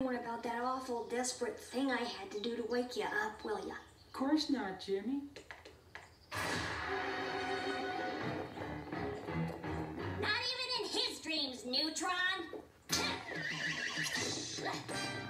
What about that awful desperate thing I had to do to wake you up, will ya? Of course not, Jimmy. Not even in his dreams, Neutron!